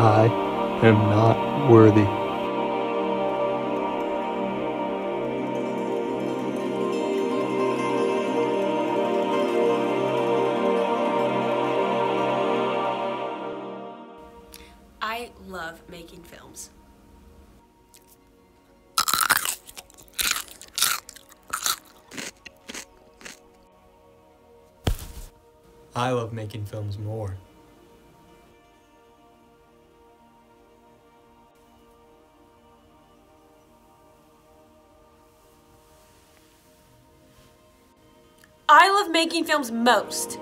I am not worthy. I love making films. I love making films more. I love making films most.